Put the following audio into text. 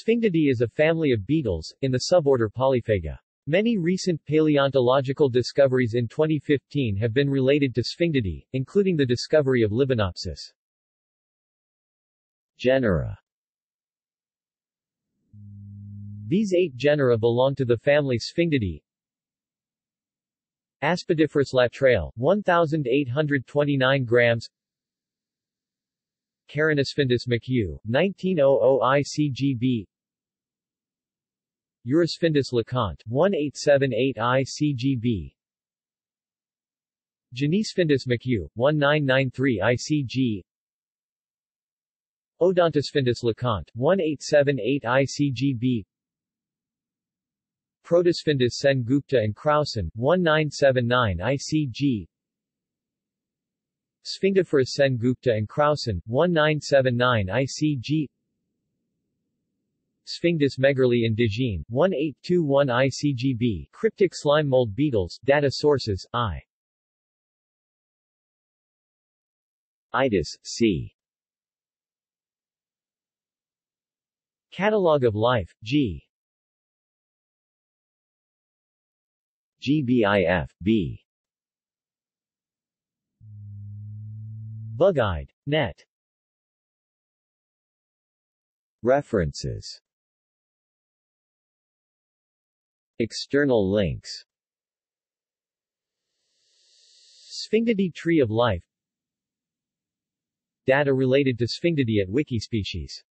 Sphindidae is a family of beetles, in the suborder Polyphaga. Many recent paleontological discoveries in 2015 have been related to Sphindidae, including the discovery of Libanopsis. Genera These eight genera belong to the family Sphindidae. Aspidiphorus Latreille, 1,829 grams Carinisphindus McHugh, 1900 ICGB Eurysphindus LeConte, 1878 ICGB Genisphindus McHugh, 1993 ICG Odontosphindus LeConte, 1878 ICGB Protosphindus Sen Gupta and Crowson, 1979 ICG Sphindiphorus Sen Gupta and Crowson, 1979 ICG Sphindus Megerle in Dejean, 1821 ICGB Cryptic slime mold beetles, data sources, I. Itis, C. Catalogue of Life, G. GBIF, B. Bug-eyed. Net. References External links Sphindidae Tree of Life Data related to Sphindidae at Wikispecies